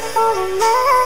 falling out